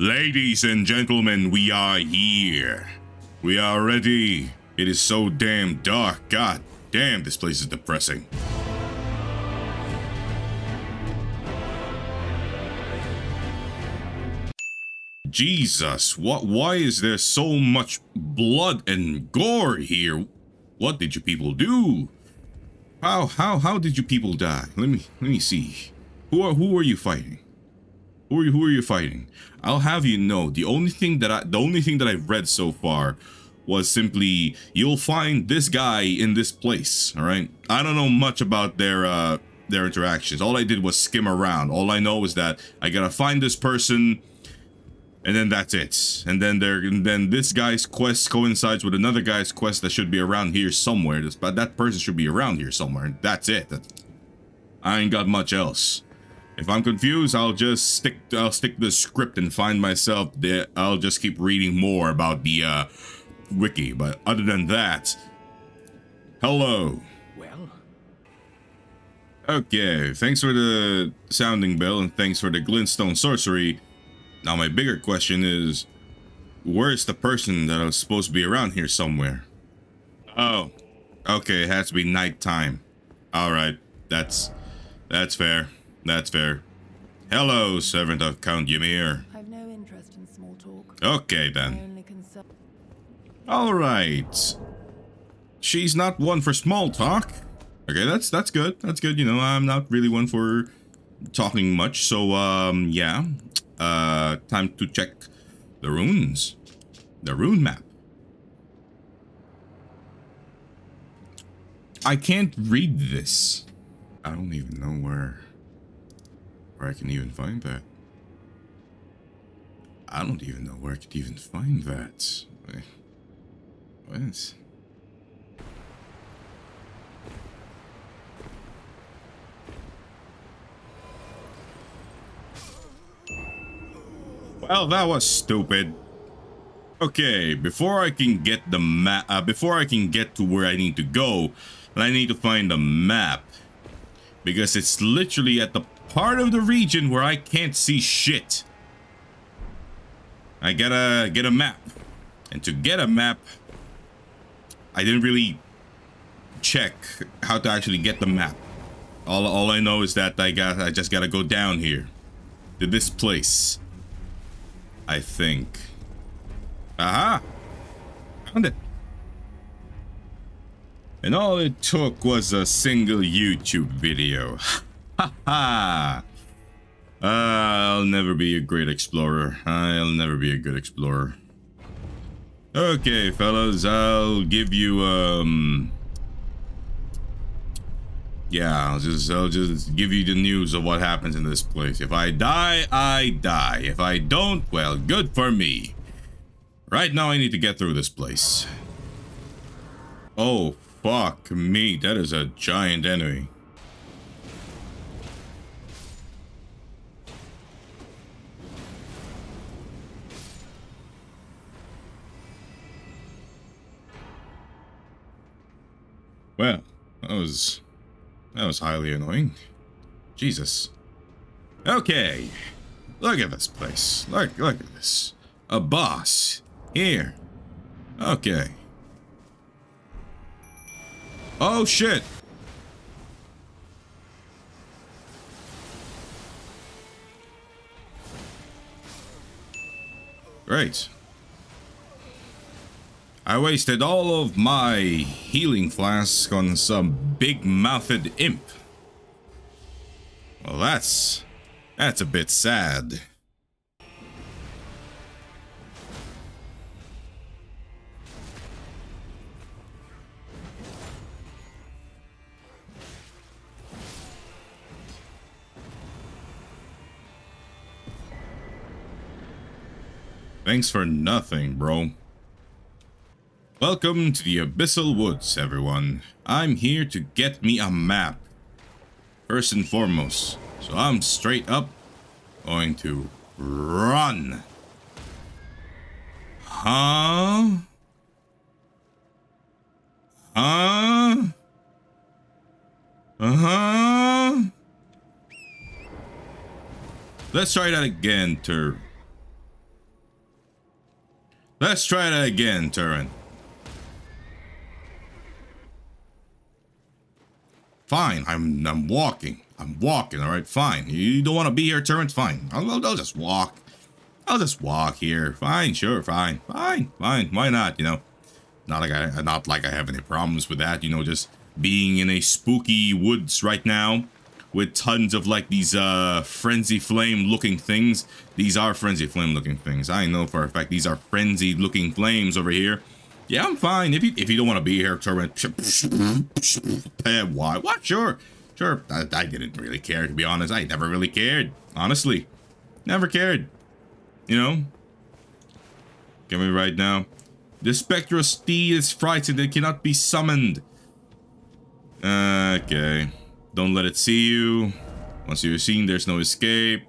Ladies and gentlemen, we are here. We are ready. It is so damn dark. God damn, this place is depressing. Jesus, what why is there so much blood and gore here? What did you people do? How how how did you people die? Let me let me see. Who are who are you fighting? Who are you who are you fighting? I'll have you know the only thing that I the only thing that I've read so far was simply you'll find this guy in this place, all right? I don't know much about their uh their interactions. All I did was skim around. All I know is that I got to find this person and then that's it. And then there, and then this guy's quest coincides with another guy's quest that should be around here somewhere. But that person should be around here somewhere. That's it. I ain't got much else. If I'm confused, I'll just stick. I'll stick to the script and find myself there. I'll just keep reading more about the uh, wiki. But other than that, hello. Well. Okay. Thanks for the sounding bell and thanks for the glintstone sorcery. Now my bigger question is, where's the person that I was supposed to be around here somewhere? Oh, okay, it has to be nighttime. All right, that's that's fair. That's fair. Hello, servant of Count Ymir. I've no interest in small talk. Okay then. only concern. All right. She's not one for small talk. Okay, that's that's good. That's good. You know, I'm not really one for talking much. So um, yeah. Uh, time to check the runes, the rune map. I can't read this. I don't even know where where I can even find that. I don't even know where I could even find that. What? Well, that was stupid. Okay, before I can get the map, uh, before I can get to where I need to go, I need to find a map. Because it's literally at the part of the region where I can't see shit. I gotta get a map. And to get a map, I didn't really check how to actually get the map. All, all I know is that I got I just gotta go down here to this place. I think. Aha! Found it. And all it took was a single YouTube video. Ha ha! I'll never be a great explorer. I'll never be a good explorer. Okay, fellas, I'll give you, um... Yeah, I'll just, I'll just give you the news of what happens in this place. If I die, I die. If I don't, well, good for me. Right now, I need to get through this place. Oh, fuck me. That is a giant enemy. Was that was highly annoying. Jesus. Okay. Look at this place. Look look at this. A boss. Here. Okay. Oh shit. Great. I wasted all of my healing flask on some big-mouthed imp. Well, that's... that's a bit sad. Thanks for nothing, bro. Welcome to the Abyssal Woods, everyone. I'm here to get me a map. First and foremost. So I'm straight up going to run. Huh? Huh? Uh-huh? Let's try that again, Tur. Let's try that again, Torrent. Fine, I'm I'm walking. I'm walking, alright, fine. You don't want to be here, Torrent? Fine. I'll, I'll, just walk. I'll just walk here. Fine, sure, fine. Fine, fine. Why not, you know? Not like I not like I have any problems with that, you know, just being in a spooky woods right now with tons of like these uh frenzy flame looking things. These are frenzy flame looking things. I know for a fact these are frenzied looking flames over here. Yeah, I'm fine. If you if you don't want to be here, Torrent, why? What? Sure. Sure. I, I didn't really care, to be honest. I never really cared. Honestly. Never cared. You know? Get me right now. The spectral steed is frightened and cannot be summoned. Okay. Don't let it see you. Once you're seen, there's no escape.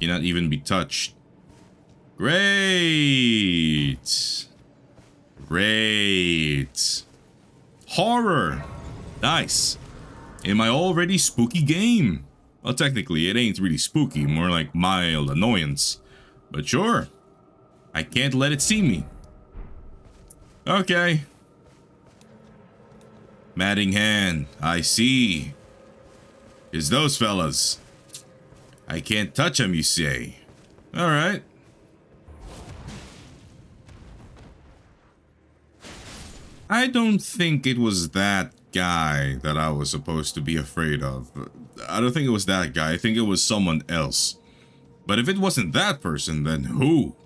Cannot even be touched. Great. Great. Horror. Nice. In my already spooky game. Well, technically, it ain't really spooky. More like mild annoyance. But sure. I can't let it see me. Okay. Matting hand. I see. Is those fellas. I can't touch them, you say. Alright. I don't think it was that guy that I was supposed to be afraid of. I don't think it was that guy. I think it was someone else. But if it wasn't that person, then who?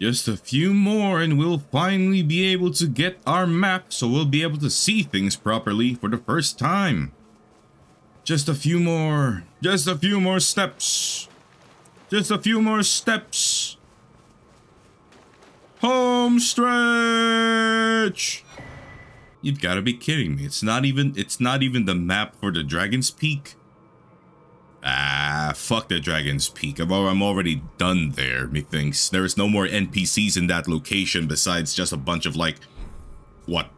Just a few more and we'll finally be able to get our map so we'll be able to see things properly for the first time. Just a few more. Just a few more steps. Just a few more steps. Home stretch. You've got to be kidding me. It's not even it's not even the map for the Dragon's Peak. Ah, fuck the Dragon's Peak. I'm, I'm already done there, methinks. There is no more NPCs in that location besides just a bunch of like what?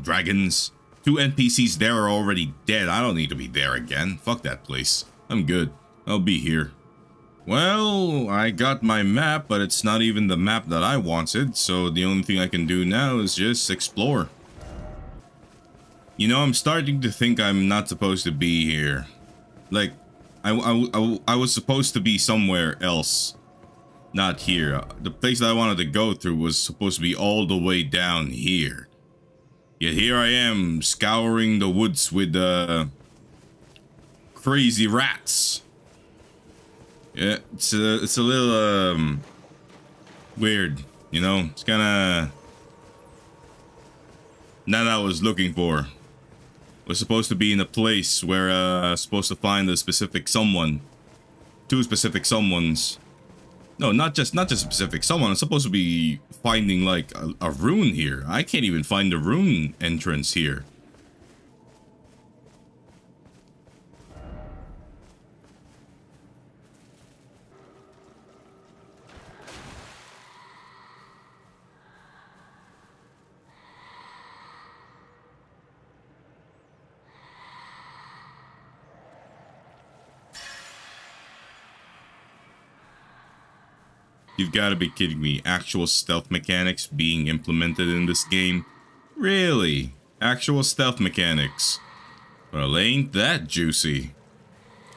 Dragons? Two NPCs there are already dead. I don't need to be there again. Fuck that place. I'm good. I'll be here. Well, I got my map, but it's not even the map that I wanted, so the only thing I can do now is just explore. You know, I'm starting to think I'm not supposed to be here. Like, I, I, I, I was supposed to be somewhere else. Not here. The place that I wanted to go through was supposed to be all the way down here. Yet here I am, scouring the woods with, uh... Crazy rats. Yeah, it's a, it's a little, um... Weird, you know? It's kinda... Not I was looking for. We're supposed to be in a place where uh supposed to find a specific someone. Two specific someones. No, not just not just specific someone. I'm supposed to be finding like a, a rune here. I can't even find a rune entrance here. You've got to be kidding me. Actual stealth mechanics being implemented in this game? Really? Actual stealth mechanics? Well, ain't that juicy.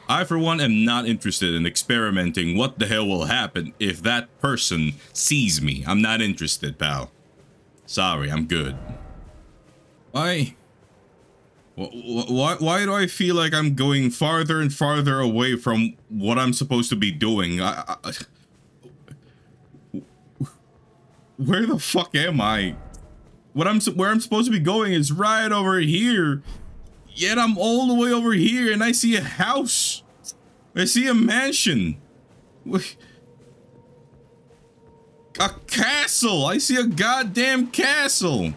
I, for one, am not interested in experimenting what the hell will happen if that person sees me. I'm not interested, pal. Sorry, I'm good. Why? Why, why do I feel like I'm going farther and farther away from what I'm supposed to be doing? I, I where the fuck am I? What I'm where I'm supposed to be going is right over here. Yet I'm all the way over here and I see a house. I see a mansion. A castle. I see a goddamn castle.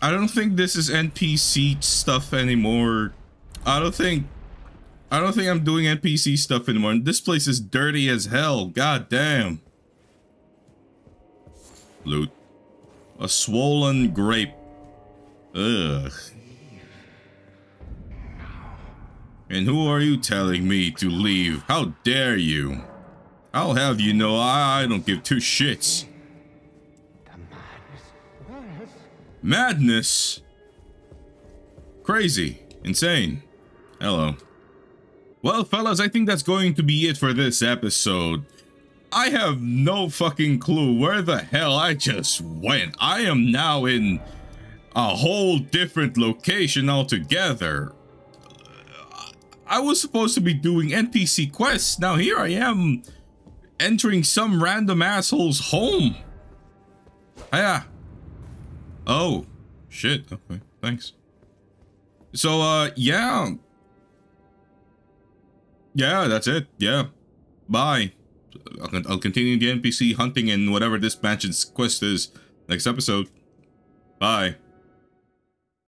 I don't think this is NPC stuff anymore. I don't think I don't think I'm doing NPC stuff anymore. This place is dirty as hell. God damn. Loot. A swollen grape. Ugh. And who are you telling me to leave? How dare you? I'll have you know I, I don't give two shits. Madness. madness? Crazy. Insane. Hello. Well, fellas, I think that's going to be it for this episode. I have no fucking clue where the hell I just went. I am now in a whole different location altogether. I was supposed to be doing NPC quests. Now here I am entering some random asshole's home. Yeah. Oh, shit. Okay, thanks. So, uh, yeah. Yeah, that's it. Yeah. Bye. I'll, continue the NPC hunting and whatever this mansion's quest is next episode. Bye.